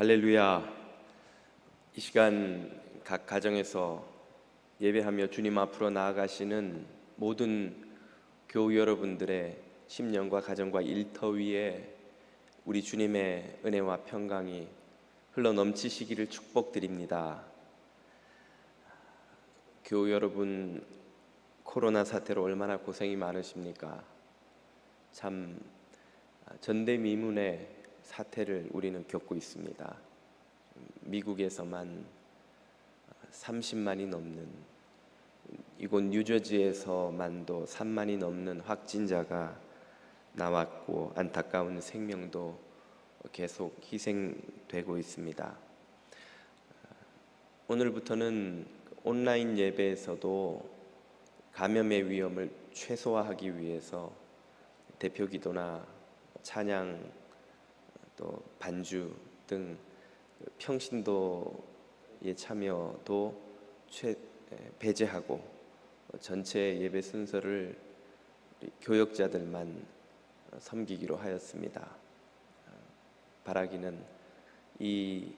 할렐루야. 이 시간 각 가정에서 예배하며 주님 앞으로 나아가시는 모든 교우 여러분들의 심령과 가정과 일터 위에 우리 주님의 은혜와 평강이 흘러 넘치시기를 축복드립니다. 교우 여러분 코로나 사태로 얼마나 고생이 많으십니까? 참 전대미문의 사태를 우리는 겪고 있습니다. 미국에서만 30만이 넘는 이곳 뉴저지에서만도 3만이 넘는 확진자가 나왔고 안타까운 생명도 계속 희생되고 있습니다. 오늘부터는 온라인 예배에서도 감염의 위험을 최소화하기 위해서 대표 기도나 찬양 또 반주 등 평신도의 참여도 최, 배제하고 전체 예배 순서를 교역자들만 섬기기로 하였습니다. 바라기는 이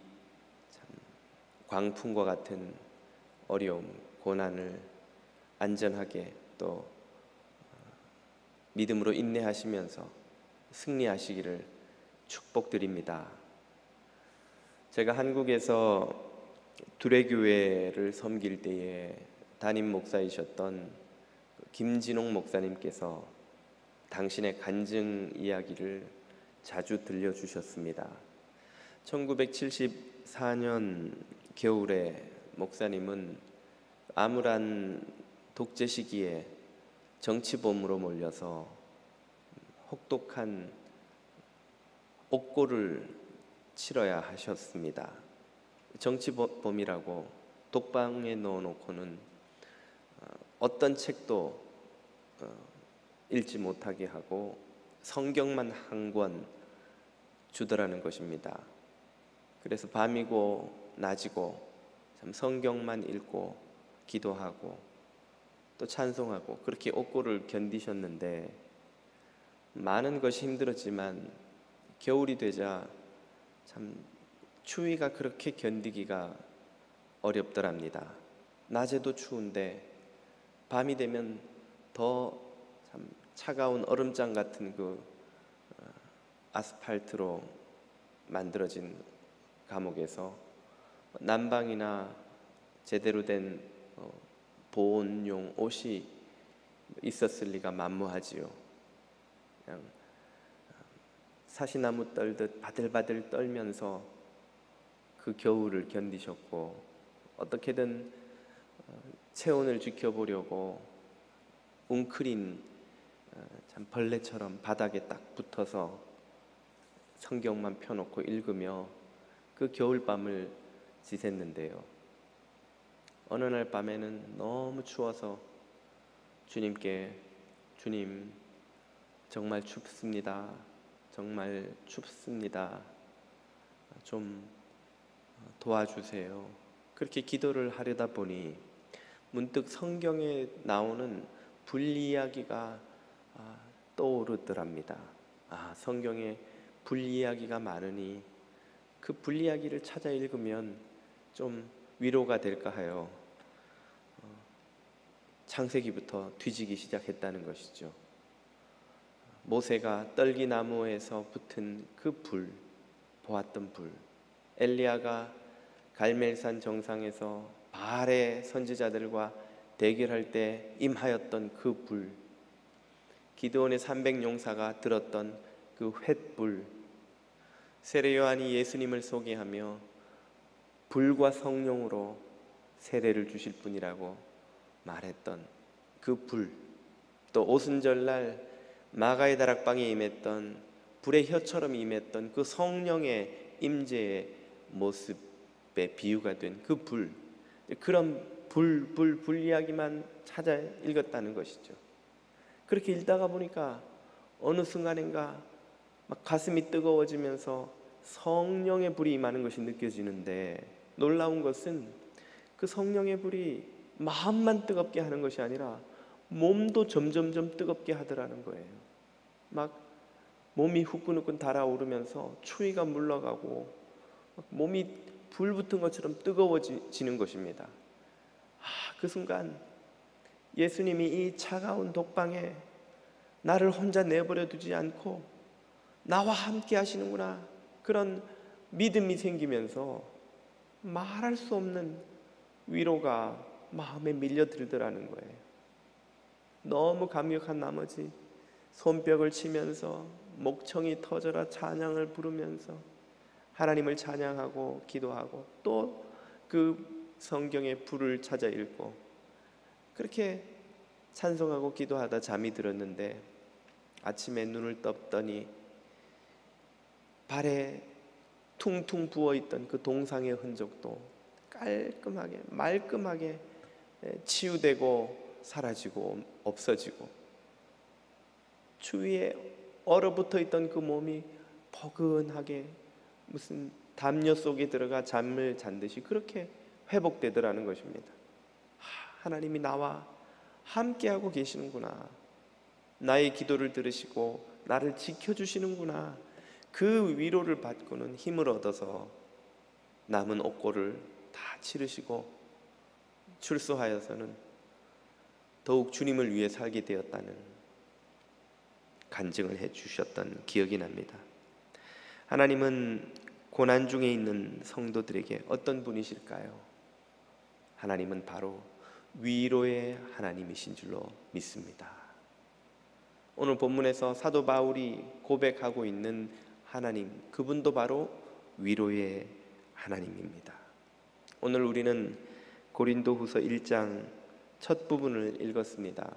광풍과 같은 어려움, 고난을 안전하게 또 믿음으로 인내하시면서 승리하시기를 축복드립니다. 제가 한국에서 두레교회를 섬길 때에 담임 목사이셨던 김진홍 목사님께서 당신의 간증 이야기를 자주 들려주셨습니다. 1974년 겨울에 목사님은 암울한 독재 시기에 정치범으로 몰려서 혹독한 옥고를 치러야 하셨습니다. 정치범이라고 독방에 넣어놓고는 어, 어떤 책도 어, 읽지 못하게 하고 성경만 한 권 주더라는 것입니다. 그래서 밤이고 낮이고 참 성경만 읽고 기도하고 또 찬송하고 그렇게 옥고를 견디셨는데 많은 것이 힘들었지만 겨울이 되자 참 추위가 그렇게 견디기가 어렵더랍니다. 낮에도 추운데 밤이 되면 더 참 차가운 얼음장 같은 그 어, 아스팔트로 만들어진 감옥에서 난방이나 제대로 된 어, 보온용 옷이 있었을 리가 만무하지요. 그냥 어, 사시나무 떨듯 바들바들 떨면서 그 겨울을 견디셨고 어떻게든 체온을 지켜보려고 웅크린 참 벌레처럼 바닥에 딱 붙어서 성경만 펴놓고 읽으며 그 겨울밤을 지샜는데요. 어느 날 밤에는 너무 추워서 주님께 주님 정말 춥습니다. 정말 춥습니다. 좀 도와주세요. 그렇게 기도를 하려다 보니 문득 성경에 나오는 불이야기가 아, 떠오르더랍니다. 아, 성경에 불이야기가 많으니 그 불이야기를 찾아 읽으면 좀 위로가 될까 하여 어, 창세기부터 뒤지기 시작했다는 것이죠. 모세가 떨기나무에서 붙은 그 불, 보았던 불, 엘리야가 갈멜산 정상에서 바알의 선지자들과 대결할 때 임하였던 그 불, 기드온의 300용사가 들었던 그 횃불, 세례 요한이 예수님을 소개하며 불과 성령으로 세례를 주실 분이라고 말했던 그 불, 또 오순절날 마가의 다락방에 임했던 불의 혀처럼 임했던 그 성령의 임재의 모습의 비유가 된 그 불, 그런 불, 불, 불 이야기만 찾아 읽었다는 것이죠. 그렇게 읽다가 보니까 어느 순간인가 막 가슴이 뜨거워지면서 성령의 불이 임하는 것이 느껴지는데 놀라운 것은 그 성령의 불이 마음만 뜨겁게 하는 것이 아니라 몸도 점점점 뜨겁게 하더라는 거예요. 막 몸이 후끈후끈 달아오르면서 추위가 물러가고 막 몸이 불 붙은 것처럼 뜨거워지는 것입니다. 아, 그 순간 예수님이 이 차가운 독방에 나를 혼자 내버려 두지 않고 나와 함께 하시는구나. 그런 믿음이 생기면서 말할 수 없는 위로가 마음에 밀려들더라는 거예요. 너무 감격한 나머지 손뼉을 치면서 목청이 터져라 찬양을 부르면서 하나님을 찬양하고 기도하고 또 그 성경의 불을 찾아 읽고 그렇게 찬송하고 기도하다 잠이 들었는데 아침에 눈을 떴더니 발에 퉁퉁 부어 있던 그 동상의 흔적도 깔끔하게 말끔하게 치유되고 사라지고 없어지고 주위에 얼어붙어 있던 그 몸이 포근하게 무슨 담요 속에 들어가 잠을 잔 듯이 그렇게 회복되더라는 것입니다. 하나님이 나와 함께하고 계시는구나. 나의 기도를 들으시고 나를 지켜주시는구나. 그 위로를 받고는 힘을 얻어서 남은 옥고를 다 치르시고 출소하여서는 더욱 주님을 위해 살게 되었다는 간증을 해 주셨던 기억이 납니다. 하나님은 고난 중에 있는 성도들에게 어떤 분이실까요? 하나님은 바로 위로의 하나님이신 줄로 믿습니다. 오늘 본문에서 사도 바울이 고백하고 있는 하나님, 그분도 바로 위로의 하나님입니다. 오늘 우리는 고린도 후서 1장 첫 부분을 읽었습니다.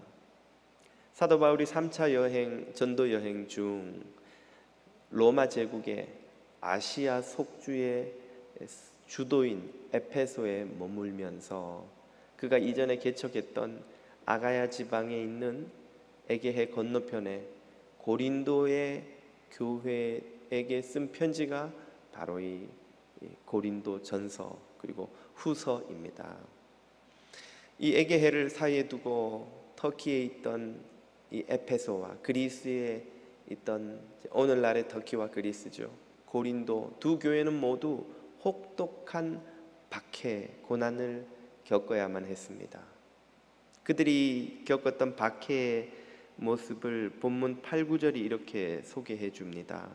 사도 바울이 3차 여행, 전도 여행 중 로마 제국의 아시아 속주의 주도인 에페소에 머물면서 그가 이전에 개척했던 아가야 지방에 있는 에게해 건너편에 고린도의 교회에게 쓴 편지가 바로 이 고린도 전서 그리고 후서입니다. 이 에게해를 사이에 두고 터키에 있던 이 에페소와 그리스에 있던 오늘날의 터키와 그리스죠. 고린도 두 교회는 모두 혹독한 박해 고난을 겪어야만 했습니다. 그들이 겪었던 박해의 모습을 본문 8, 9절이 이렇게 소개해 줍니다.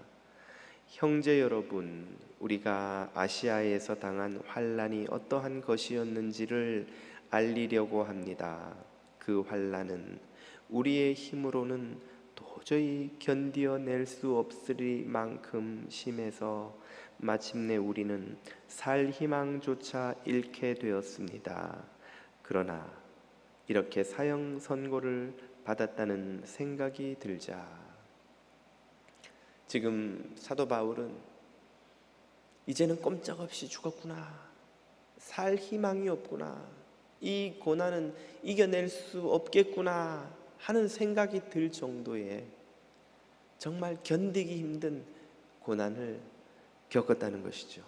형제 여러분, 우리가 아시아에서 당한 환란이 어떠한 것이었는지를 알리려고 합니다. 그 환란은 우리의 힘으로는 도저히 견디어낼 수 없으리만큼 심해서 마침내 우리는 살 희망조차 잃게 되었습니다. 그러나 이렇게 사형 선고를 받았다는 생각이 들자 지금 사도 바울은 이제는 꼼짝없이 죽었구나. 살 희망이 없구나. 이 고난은 이겨낼 수 없겠구나 하는 생각이 들 정도의 정말 견디기 힘든 고난을 겪었다는 것이죠.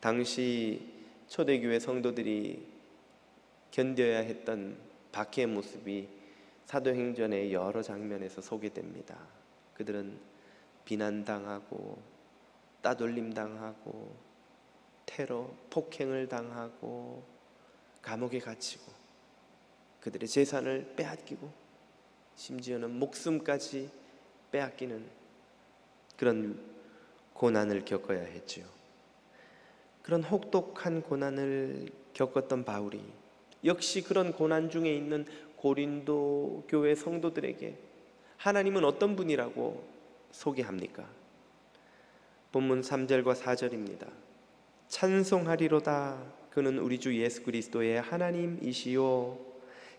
당시 초대교회 성도들이 견뎌야 했던 박해의 모습이 사도행전의 여러 장면에서 소개됩니다. 그들은 비난당하고 따돌림 당하고 테러, 폭행을 당하고 감옥에 갇히고 그들의 재산을 빼앗기고 심지어는 목숨까지 빼앗기는 그런 고난을 겪어야 했지요. 그런 혹독한 고난을 겪었던 바울이 역시 그런 고난 중에 있는 고린도 교회 성도들에게 하나님은 어떤 분이라고 소개합니까? 본문 3절과 4절입니다. 찬송하리로다 그는 우리 주 예수 그리스도의 하나님이시요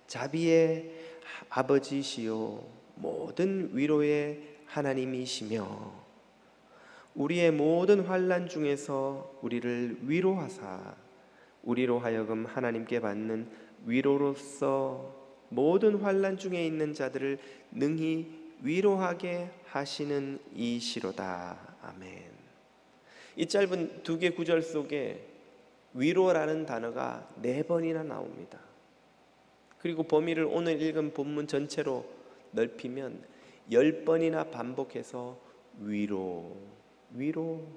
자비의 아버지시요 모든 위로의 하나님이시며 우리의 모든 환난 중에서 우리를 위로하사 우리로 하여금 하나님께 받는 위로로서 모든 환난 중에 있는 자들을 능히 위로하게 하시는 이시로다. 아멘. 이 짧은 두 개 구절 속에 위로라는 단어가 네 번이나 나옵니다. 그리고 범위를 오늘 읽은 본문 전체로 넓히면 열 번이나 반복해서 위로, 위로,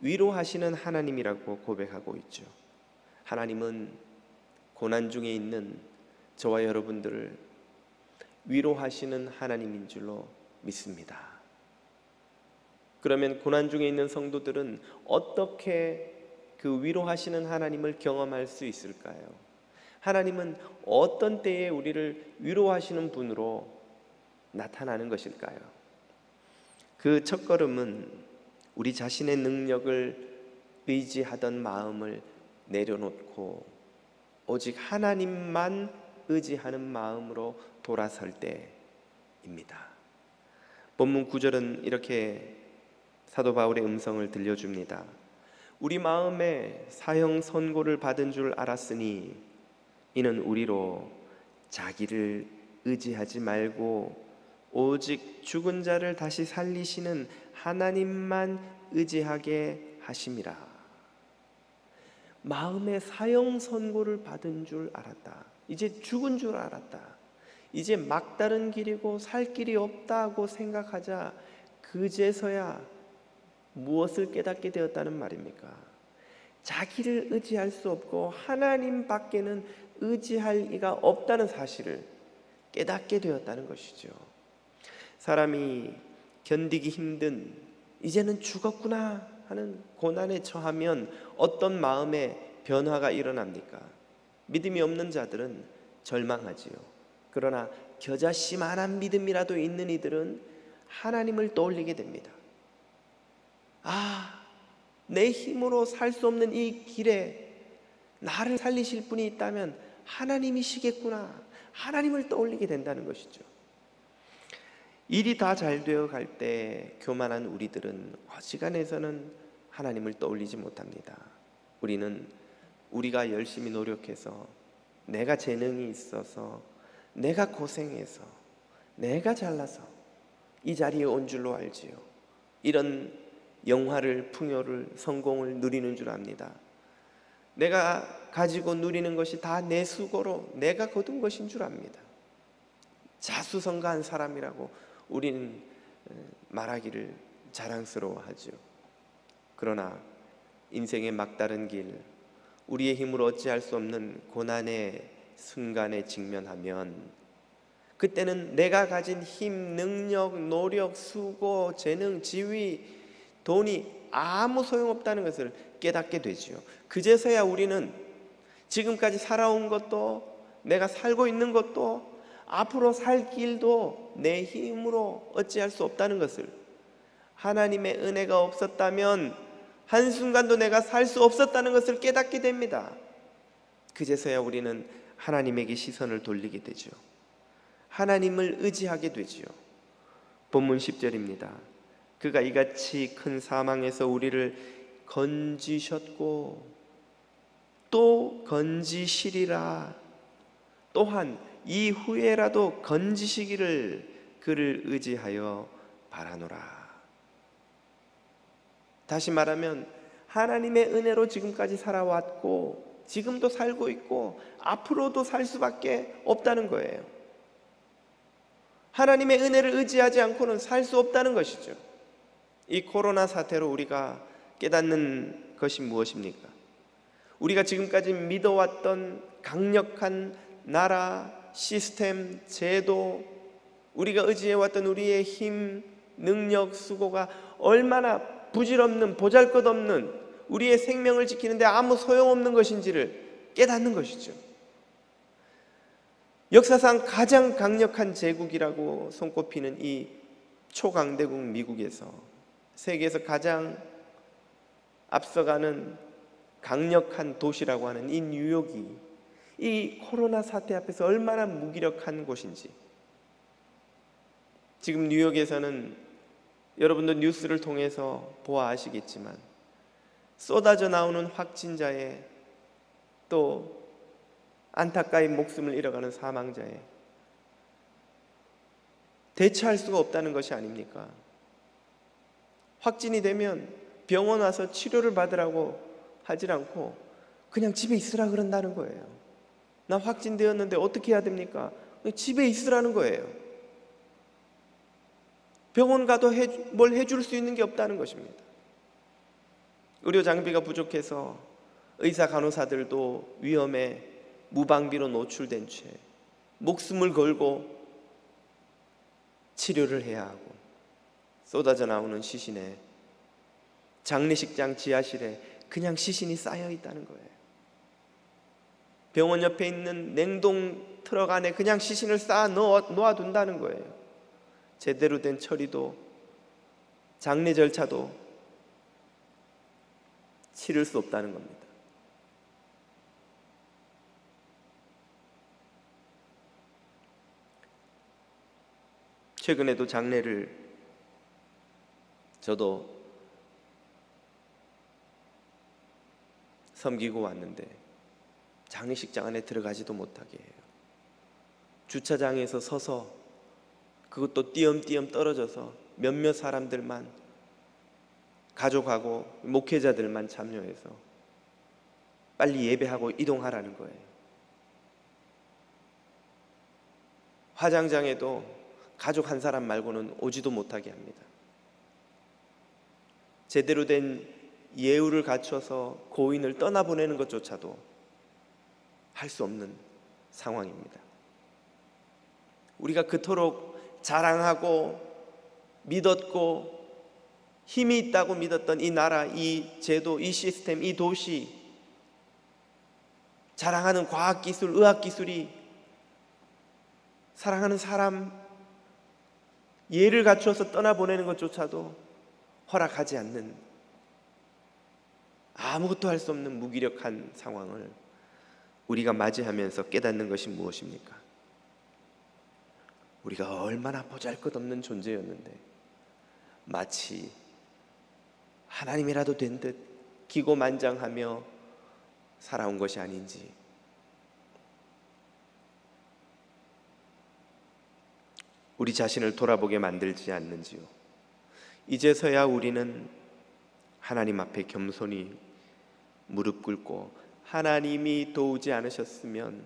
위로하시는 하나님이라고 고백하고 있죠. 하나님은 고난 중에 있는 저와 여러분들을 위로하시는 하나님인 줄로 믿습니다. 그러면 고난 중에 있는 성도들은 어떻게 그 위로하시는 하나님을 경험할 수 있을까요? 하나님은 어떤 때에 우리를 위로하시는 분으로 나타나는 것일까요? 그 첫걸음은 우리 자신의 능력을 의지하던 마음을 내려놓고 오직 하나님만 의지하는 마음으로 돌아설 때입니다. 본문 9절은 이렇게 사도 바울의 음성을 들려줍니다. 우리 마음에 사형 선고를 받은 줄 알았으니 이는 우리로 자기를 의지하지 말고 오직 죽은 자를 다시 살리시는 하나님만 의지하게 하심이라. 마음에 사형 선고를 받은 줄 알았다. 이제 죽은 줄 알았다. 이제 막다른 길이고 살 길이 없다고 생각하자 그제서야 무엇을 깨닫게 되었다는 말입니까? 자기를 의지할 수 없고 하나님 밖에는 의지할 이가 없다는 사실을 깨닫게 되었다는 것이죠. 사람이 견디기 힘든 이제는 죽었구나 하는 고난에 처하면 어떤 마음의 변화가 일어납니까? 믿음이 없는 자들은 절망하지요. 그러나 겨자씨만한 믿음이라도 있는 이들은 하나님을 떠올리게 됩니다. 아, 내 힘으로 살 수 없는 이 길에 나를 살리실 분이 있다면 하나님이시겠구나. 하나님을 떠올리게 된다는 것이죠. 일이 다 잘 되어 갈 때 교만한 우리들은 어지간해서는 하나님을 떠올리지 못합니다. 우리는 우리가 열심히 노력해서 내가 재능이 있어서 내가 고생해서 내가 잘나서 이 자리에 온 줄로 알지요. 이런 영화를 풍요를 성공을 누리는 줄 압니다. 내가 가지고 누리는 것이 다 내 수고로 내가 거둔 것인 줄 압니다. 자수성가한 사람이라고 우리는 말하기를 자랑스러워하죠. 그러나 인생의 막다른 길, 우리의 힘으로 어찌할 수 없는 고난의 순간에 직면하면 그때는 내가 가진 힘, 능력, 노력, 수고, 재능, 지위, 돈이 아무 소용없다는 것을 깨닫게 되지요. 그제서야 우리는 지금까지 살아온 것도 내가 살고 있는 것도 앞으로 살 길도 내 힘으로 어찌할 수 없다는 것을 하나님의 은혜가 없었다면 한순간도 내가 살 수 없었다는 것을 깨닫게 됩니다. 그제서야 우리는 하나님에게 시선을 돌리게 되죠. 하나님을 의지하게 되지요. 본문 10절입니다. 그가 이같이 큰 사망에서 우리를 건지셨고 또 건지시리라 또한 이후에라도 건지시기를 그를 의지하여 바라노라. 다시 말하면 하나님의 은혜로 지금까지 살아왔고 지금도 살고 있고 앞으로도 살 수밖에 없다는 거예요. 하나님의 은혜를 의지하지 않고는 살 수 없다는 것이죠. 이 코로나 사태로 우리가 깨닫는 것이 무엇입니까? 우리가 지금까지 믿어왔던 강력한 나라, 시스템, 제도, 우리가 의지해왔던 우리의 힘, 능력, 수고가 얼마나 부질없는, 보잘 것 없는 우리의 생명을 지키는데 아무 소용없는 것인지를 깨닫는 것이죠. 역사상 가장 강력한 제국이라고 손꼽히는 이 초강대국 미국에서 세계에서 가장 앞서가는 강력한 도시라고 하는 이 뉴욕이 이 코로나 사태 앞에서 얼마나 무기력한 곳인지 지금 뉴욕에서는 여러분도 뉴스를 통해서 보아 아시겠지만 쏟아져 나오는 확진자의 또 안타까이 목숨을 잃어가는 사망자의 대처할 수가 없다는 것이 아닙니까? 확진이 되면 병원 와서 치료를 받으라고 하질 않고 그냥 집에 있으라 그런다는 거예요. 나 확진되었는데 어떻게 해야 됩니까? 집에 있으라는 거예요. 병원 가도 해, 뭘 해줄 수 있는 게 없다는 것입니다. 의료 장비가 부족해서 의사 간호사들도 위험에 무방비로 노출된 채 목숨을 걸고 치료를 해야 하고 쏟아져 나오는 시신에 장례식장 지하실에 그냥 시신이 쌓여 있다는 거예요. 병원 옆에 있는 냉동 트럭 안에 그냥 시신을 쌓아 넣어 놓아 둔다는 거예요. 제대로 된 처리도 장례 절차도 치를 수 없다는 겁니다. 최근에도 장례를 저도 섬기고 왔는데 장례식장 안에 들어가지도 못하게 해요. 주차장에서 서서 그것도 띄엄띄엄 떨어져서 몇몇 사람들만 가족하고 목회자들만 참여해서 빨리 예배하고 이동하라는 거예요. 화장장에도 가족 한 사람 말고는 오지도 못하게 합니다. 제대로 된 예우를 갖춰서 고인을 떠나보내는 것조차도 할 수 없는 상황입니다. 우리가 그토록 자랑하고 믿었고 힘이 있다고 믿었던 이 나라, 이 제도, 이 시스템, 이 도시, 자랑하는 과학기술, 의학기술이 사랑하는 사람, 예를 갖추어서 떠나보내는 것조차도 허락하지 않는 아무것도 할 수 없는 무기력한 상황을 우리가 맞이하면서 깨닫는 것이 무엇입니까? 우리가 얼마나 보잘것없는 존재였는데 마치 하나님이라도 된 듯 기고만장하며 살아온 것이 아닌지 우리 자신을 돌아보게 만들지 않는지요. 이제서야 우리는 하나님 앞에 겸손히 무릎 꿇고 하나님이 도우지 않으셨으면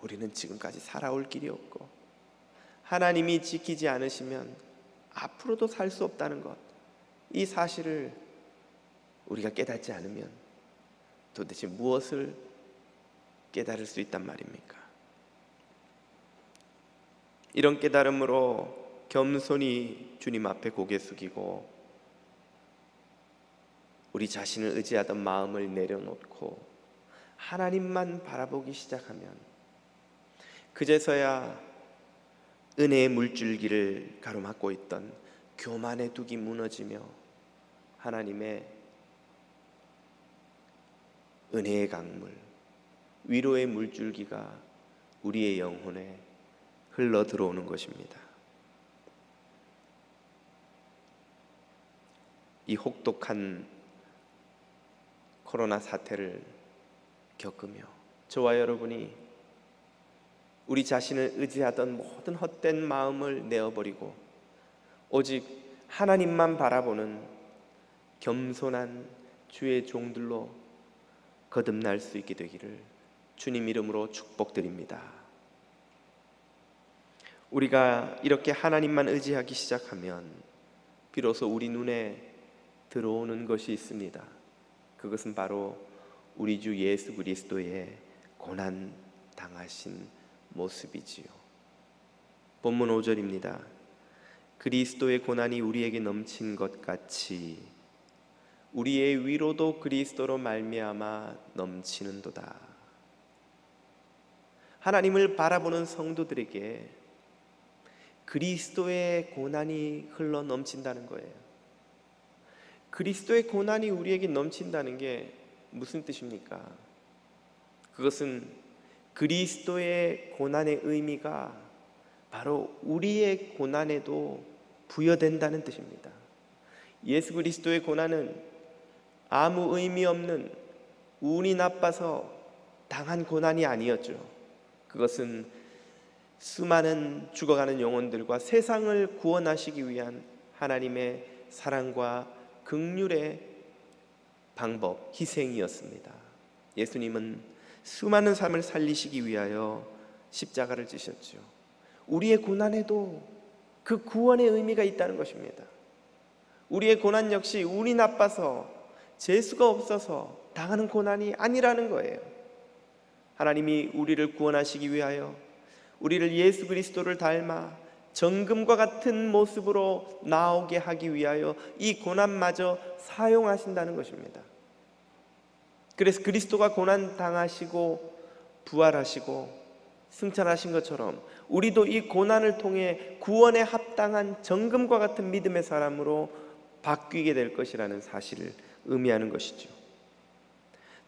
우리는 지금까지 살아올 길이 없고 하나님이 지키지 않으시면 앞으로도 살 수 없다는 것. 이 사실을 우리가 깨닫지 않으면 도대체 무엇을 깨달을 수 있단 말입니까? 이런 깨달음으로 겸손히 주님 앞에 고개 숙이고 우리 자신을 의지하던 마음을 내려놓고 하나님만 바라보기 시작하면 그제서야 은혜의 물줄기를 가로막고 있던 교만의 둑이 무너지며 하나님의 은혜의 강물, 위로의 물줄기가 우리의 영혼에 흘러 들어오는 것입니다. 이 혹독한 코로나 사태를 겪으며 저와 여러분이 우리 자신을 의지하던 모든 헛된 마음을 내어버리고 오직 하나님만 바라보는 겸손한 주의 종들로 거듭날 수 있게 되기를 주님 이름으로 축복드립니다. 우리가 이렇게 하나님만 의지하기 시작하면 비로소 우리 눈에 들어오는 것이 있습니다. 그것은 바로 우리 주 예수 그리스도의 고난 당하신 모습이지요. 본문 5절입니다. 그리스도의 고난이 우리에게 넘친 것 같이 우리의 위로도 그리스도로 말미암아 넘치는도다. 하나님을 바라보는 성도들에게 그리스도의 고난이 흘러 넘친다는 거예요. 그리스도의 고난이 우리에게 넘친다는 게 무슨 뜻입니까? 그것은 그리스도의 고난의 의미가 바로 우리의 고난에도 부여된다는 뜻입니다. 예수 그리스도의 고난은 아무 의미 없는 운이 나빠서 당한 고난이 아니었죠. 그것은 수많은 죽어가는 영혼들과 세상을 구원하시기 위한 하나님의 사랑과 극률의 방법, 희생이었습니다. 예수님은 수많은 삶을 살리시기 위하여 십자가를 지셨죠. 우리의 고난에도 그 구원의 의미가 있다는 것입니다. 우리의 고난 역시 운이 나빠서 재수가 없어서 당하는 고난이 아니라는 거예요. 하나님이 우리를 구원하시기 위하여 우리를 예수 그리스도를 닮아 정금과 같은 모습으로 나오게 하기 위하여 이 고난마저 사용하신다는 것입니다. 그래서 그리스도가 고난 당하시고 부활하시고 승천하신 것처럼 우리도 이 고난을 통해 구원에 합당한 정금과 같은 믿음의 사람으로 바뀌게 될 것이라는 사실을 의미하는 것이죠.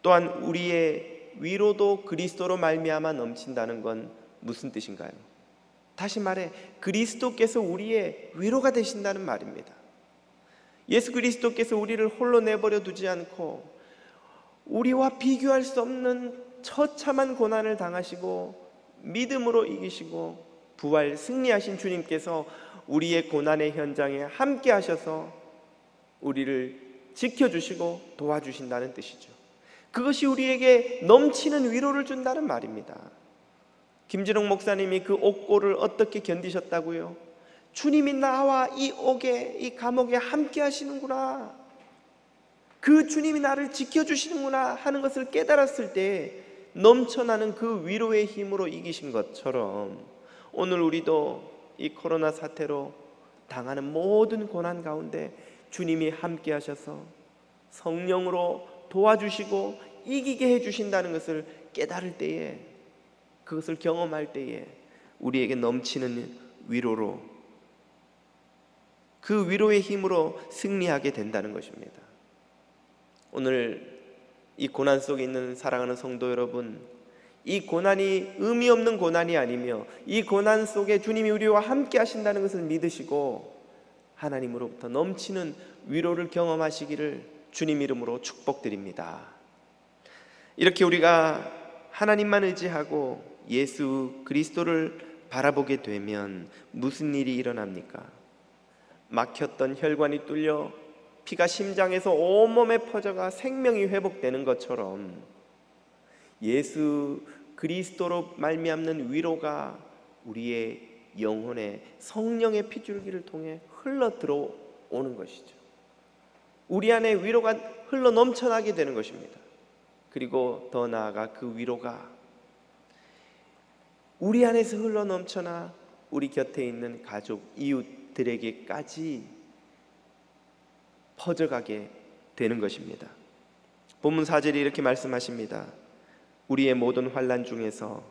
또한 우리의 위로도 그리스도로 말미암아 넘친다는 건 무슨 뜻인가요? 다시 말해 그리스도께서 우리의 위로가 되신다는 말입니다. 예수 그리스도께서 우리를 홀로 내버려 두지 않고 우리와 비교할 수 없는 처참한 고난을 당하시고 믿음으로 이기시고 부활 승리하신 주님께서 우리의 고난의 현장에 함께 하셔서 우리를 지켜주시고 도와주신다는 뜻이죠. 그것이 우리에게 넘치는 위로를 준다는 말입니다. 김진홍 목사님이 그 옥고를 어떻게 견디셨다고요? 주님이 나와 이 옥에 이 감옥에 함께 하시는구나. 그 주님이 나를 지켜 주시는구나 하는 것을 깨달았을 때 넘쳐나는 그 위로의 힘으로 이기신 것처럼 오늘 우리도 이 코로나 사태로 당하는 모든 고난 가운데 주님이 함께 하셔서 성령으로 도와주시고 이기게 해 주신다는 것을 깨달을 때에 그것을 경험할 때에 우리에게 넘치는 위로로 그 위로의 힘으로 승리하게 된다는 것입니다. 오늘 이 고난 속에 있는 사랑하는 성도 여러분, 이 고난이 의미 없는 고난이 아니며 이 고난 속에 주님이 우리와 함께 하신다는 것을 믿으시고 하나님으로부터 넘치는 위로를 경험하시기를 주님 이름으로 축복드립니다. 이렇게 우리가 하나님만 의지하고 예수 그리스도를 바라보게 되면 무슨 일이 일어납니까? 막혔던 혈관이 뚫려 피가 심장에서 온몸에 퍼져가 생명이 회복되는 것처럼 예수 그리스도로 말미암는 위로가 우리의 영혼에 성령의 피줄기를 통해 흘러 들어오는 것이죠. 우리 안에 위로가 흘러 넘쳐나게 되는 것입니다. 그리고 더 나아가 그 위로가 우리 안에서 흘러 넘쳐나 우리 곁에 있는 가족, 이웃들에게까지 퍼져가게 되는 것입니다. 본문 4절이 이렇게 말씀하십니다. 우리의 모든 환란 중에서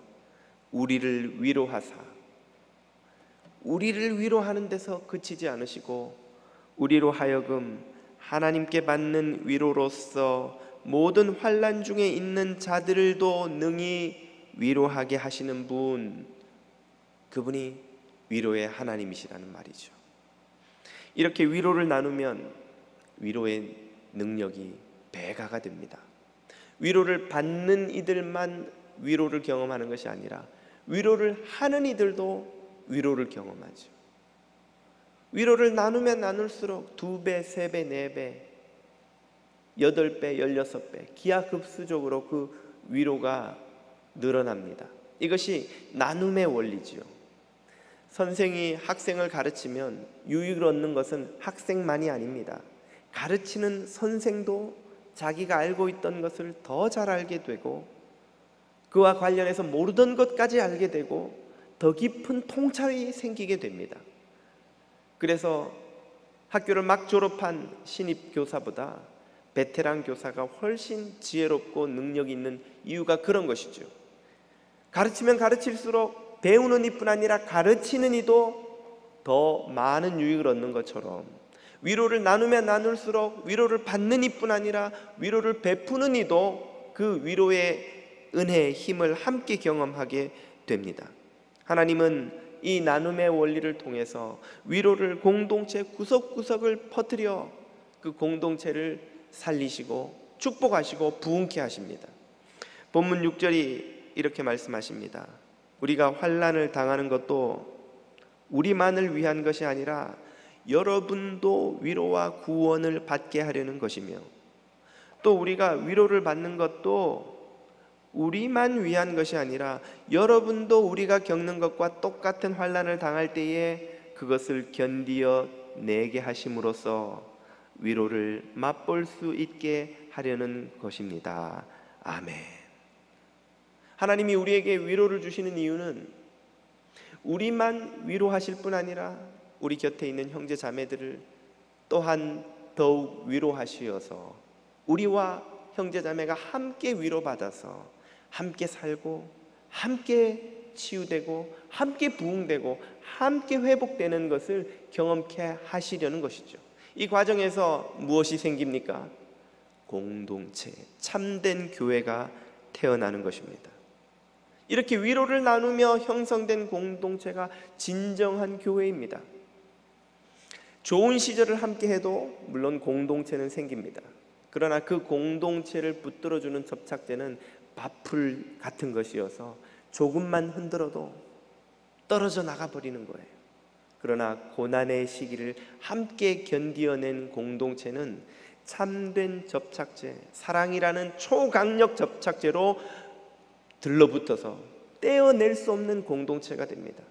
우리를 위로하사 우리를 위로하는 데서 그치지 않으시고 우리로 하여금 하나님께 받는 위로로서 모든 환란 중에 있는 자들도 능히 위로하게 하시는 분 그분이 위로의 하나님이시라는 말이죠. 이렇게 위로를 나누면 위로의 능력이 배가가 됩니다. 위로를 받는 이들만 위로를 경험하는 것이 아니라 위로를 하는 이들도 위로를 경험하죠. 위로를 나누면 나눌수록 두 배, 세 배, 네 배, 여덟 배, 열여섯 배 기하급수적으로 그 위로가 늘어납니다. 이것이 나눔의 원리지요. 선생이 학생을 가르치면 유익을 얻는 것은 학생만이 아닙니다. 가르치는 선생도 자기가 알고 있던 것을 더 잘 알게 되고 그와 관련해서 모르던 것까지 알게 되고 더 깊은 통찰이 생기게 됩니다. 그래서 학교를 막 졸업한 신입 교사보다 베테랑 교사가 훨씬 지혜롭고 능력 있는 이유가 그런 것이죠. 가르치면 가르칠수록 배우는 이뿐 아니라 가르치는 이도 더 많은 유익을 얻는 것처럼 위로를 나누면 나눌수록 위로를 받는 이뿐 아니라 위로를 베푸는 이도 그 위로의 은혜의 힘을 함께 경험하게 됩니다. 하나님은 이 나눔의 원리를 통해서 위로를 공동체 구석구석을 퍼뜨려 그 공동체를 살리시고 축복하시고 부흥케 하십니다. 본문 6절이 이렇게 말씀하십니다. 우리가 환란을 당하는 것도 우리만을 위한 것이 아니라 여러분도 위로와 구원을 받게 하려는 것이며 또 우리가 위로를 받는 것도 우리만 위한 것이 아니라 여러분도 우리가 겪는 것과 똑같은 환란을 당할 때에 그것을 견디어 내게 하심으로써 위로를 맛볼 수 있게 하려는 것입니다. 아멘. 하나님이 우리에게 위로를 주시는 이유는 우리만 위로하실 뿐 아니라 우리 곁에 있는 형제 자매들을 또한 더욱 위로하시어서 우리와 형제 자매가 함께 위로받아서 함께 살고 함께 치유되고 함께 부흥되고 함께 회복되는 것을 경험케 하시려는 것이죠. 이 과정에서 무엇이 생깁니까? 공동체, 참된 교회가 태어나는 것입니다. 이렇게 위로를 나누며 형성된 공동체가 진정한 교회입니다. 좋은 시절을 함께 해도 물론 공동체는 생깁니다. 그러나 그 공동체를 붙들어주는 접착제는 밥풀 같은 것이어서 조금만 흔들어도 떨어져 나가버리는 거예요. 그러나 고난의 시기를 함께 견디어낸 공동체는 참된 접착제, 사랑이라는 초강력 접착제로 들러붙어서 떼어낼 수 없는 공동체가 됩니다.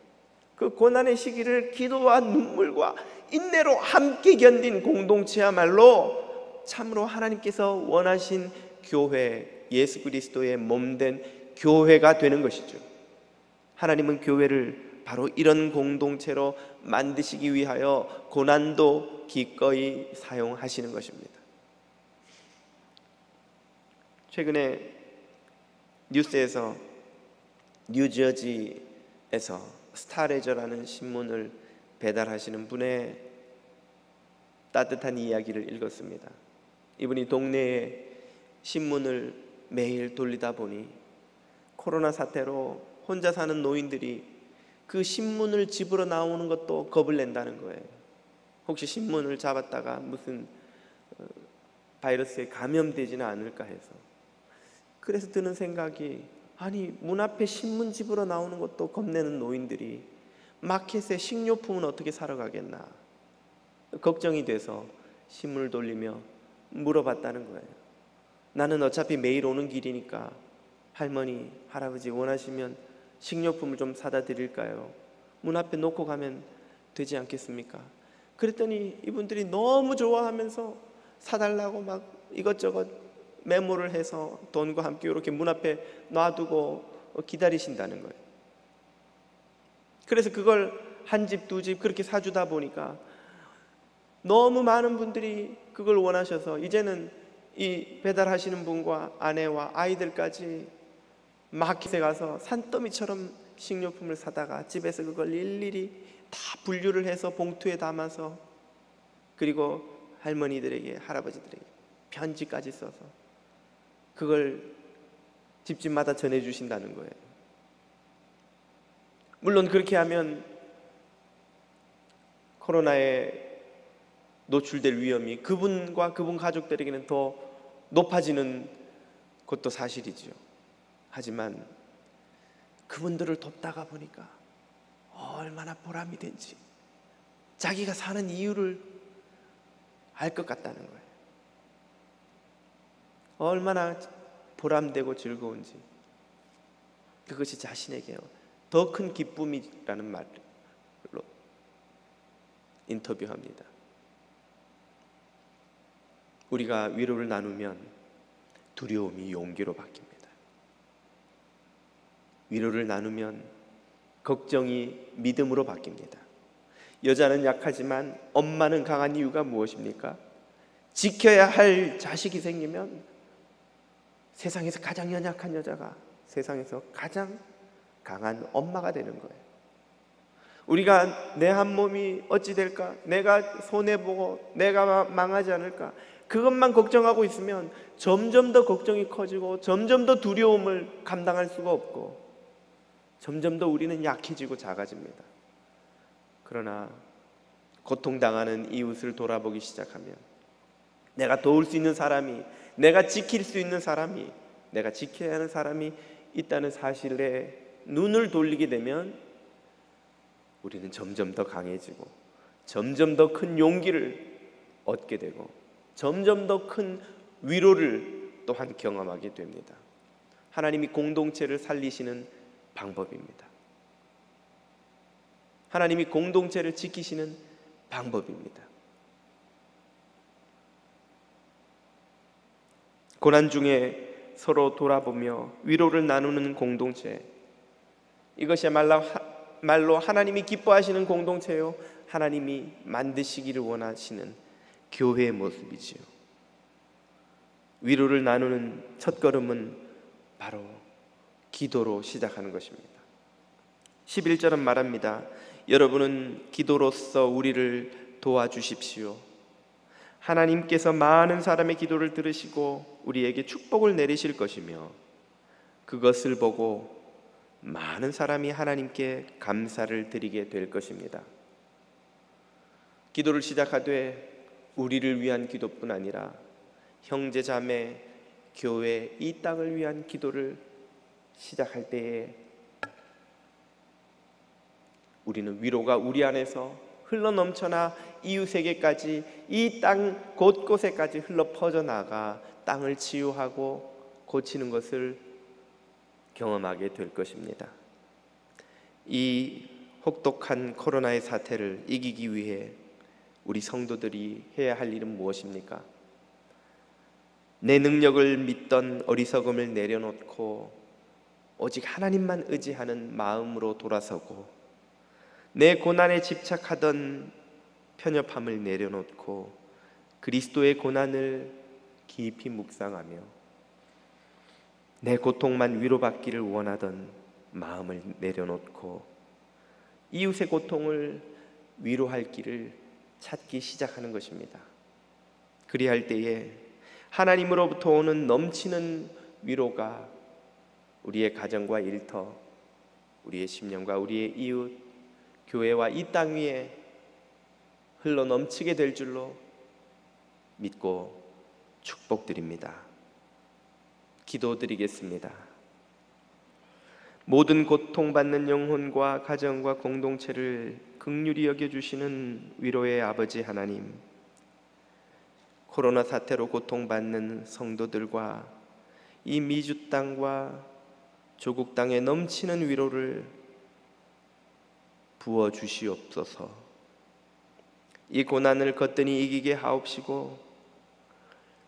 그 고난의 시기를 기도와 눈물과 인내로 함께 견딘 공동체야말로 참으로 하나님께서 원하신 교회, 예수 그리스도의 몸된 교회가 되는 것이죠. 하나님은 교회를 바로 이런 공동체로 만드시기 위하여 고난도 기꺼이 사용하시는 것입니다. 최근에 뉴스에서 뉴저지에서 스타레저라는 신문을 배달하시는 분의 따뜻한 이야기를 읽었습니다. 이분이 동네에 신문을 매일 돌리다 보니 코로나 사태로 혼자 사는 노인들이 그 신문을 집으로 나오는 것도 겁을 낸다는 거예요. 혹시 신문을 잡았다가 무슨 어, 바이러스에 감염되지는 않을까 해서. 그래서 드는 생각이 아니 문 앞에 신문집으로 나오는 것도 겁내는 노인들이 마켓에 식료품은 어떻게 사러 가겠나 걱정이 돼서 신문을 돌리며 물어봤다는 거예요. 나는 어차피 매일 오는 길이니까 할머니, 할아버지 원하시면 식료품을 좀 사다 드릴까요? 문 앞에 놓고 가면 되지 않겠습니까? 그랬더니 이분들이 너무 좋아하면서 사달라고 막 이것저것 메모를 해서 돈과 함께 이렇게 문 앞에 놔두고 기다리신다는 거예요. 그래서 그걸 한 집, 두 집 그렇게 사주다 보니까 너무 많은 분들이 그걸 원하셔서 이제는 이 배달하시는 분과 아내와 아이들까지 마켓에 가서 산더미처럼 식료품을 사다가 집에서 그걸 일일이 다 분류를 해서 봉투에 담아서 그리고 할머니들에게 할아버지들에게 편지까지 써서 그걸 집집마다 전해 주신다는 거예요. 물론 그렇게 하면 코로나에 노출될 위험이 그분과 그분 가족들에게는 더 높아지는 것도 사실이죠. 하지만 그분들을 돕다가 보니까 얼마나 보람이 된지 자기가 사는 이유를 알 것 같다는 거예요. 얼마나 보람되고 즐거운지 그것이 자신에게 더 큰 기쁨이라는 말로 인터뷰합니다. 우리가 위로를 나누면 두려움이 용기로 바뀝니다. 위로를 나누면 걱정이 믿음으로 바뀝니다. 여자는 약하지만 엄마는 강한 이유가 무엇입니까? 지켜야 할 자식이 생기면 세상에서 가장 연약한 여자가 세상에서 가장 강한 엄마가 되는 거예요. 우리가 내 한 몸이 어찌 될까? 내가 손해 보고 내가 망하지 않을까? 그것만 걱정하고 있으면 점점 더 걱정이 커지고 점점 더 두려움을 감당할 수가 없고 점점 더 우리는 약해지고 작아집니다. 그러나 고통당하는 이웃을 돌아보기 시작하면 내가 도울 수 있는 사람이 내가 지킬 수 있는 사람이 내가 지켜야 하는 사람이 있다는 사실에 눈을 돌리게 되면 우리는 점점 더 강해지고 점점 더 큰 용기를 얻게 되고 점점 더 큰 위로를 또한 경험하게 됩니다. 하나님이 공동체를 살리시는 방법입니다. 하나님이 공동체를 지키시는 방법입니다. 고난 중에 서로 돌아보며 위로를 나누는 공동체. 이것이야말로 하나님이 기뻐하시는 공동체요. 하나님이 만드시기를 원하시는 교회의 모습이지요. 위로를 나누는 첫 걸음은 바로 기도로 시작하는 것입니다. 11절은 말합니다. 여러분은 기도로서 우리를 도와주십시오. 하나님께서 많은 사람의 기도를 들으시고 우리에게 축복을 내리실 것이며 그것을 보고 많은 사람이 하나님께 감사를 드리게 될 것입니다. 기도를 시작하되 우리를 위한 기도뿐 아니라 형제 자매 교회 이 땅을 위한 기도를 시작할 때에 우리는 위로가 우리 안에서 흘러 넘쳐나 이웃에게까지 이 땅 곳곳에까지 흘러 퍼져 나가 땅을 치유하고 고치는 것을 경험하게 될 것입니다. 이 혹독한 코로나의 사태를 이기기 위해 우리 성도들이 해야 할 일은 무엇입니까? 내 능력을 믿던 어리석음을 내려놓고 오직 하나님만 의지하는 마음으로 돌아서고 내 고난에 집착하던 편협함을 내려놓고 그리스도의 고난을 깊이 묵상하며 내 고통만 위로받기를 원하던 마음을 내려놓고 이웃의 고통을 위로할 길을 찾기 시작하는 것입니다. 그리할 때에 하나님으로부터 오는 넘치는 위로가 우리의 가정과 일터, 우리의 심령과 우리의 이웃, 교회와 이 땅 위에 흘러 넘치게 될 줄로 믿고 축복드립니다. 기도드리겠습니다. 모든 고통받는 영혼과 가정과 공동체를 극률히 여겨주시는 위로의 아버지 하나님, 코로나 사태로 고통받는 성도들과 이 미주 땅과 조국 땅에 넘치는 위로를 부어 주시옵소서. 이 고난을 거뜬히 이기게 하옵시고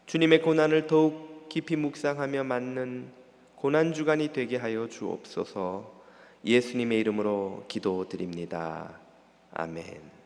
주님의 고난을 더욱 깊이 묵상하며 맞는 고난 주간이 되게 하여 주옵소서. 예수님의 이름으로 기도드립니다. 아멘.